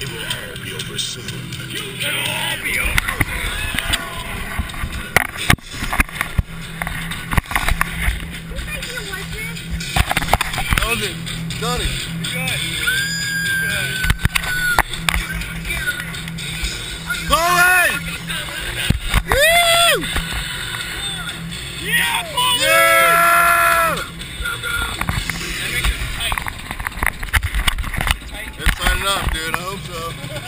It will all be over soon. You can all be over. Done it. Done it. You got it. it dude. I hope so.